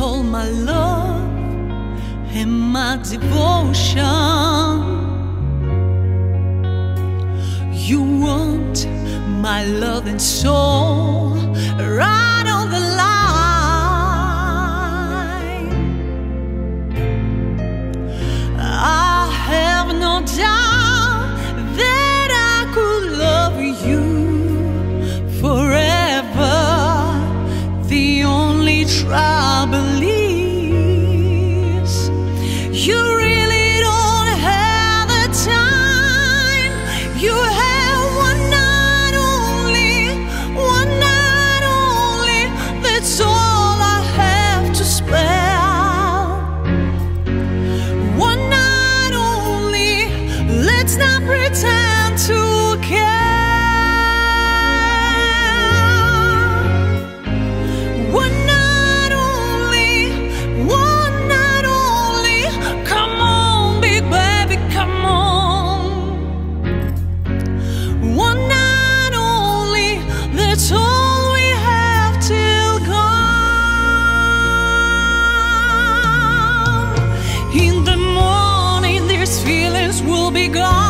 all my love and my devotion. You want my love and soul, right? Not pretend to care. One night only. One night only. Come on, big baby, come on. One night only. That's all we have till. In the morning, these feelings will be gone.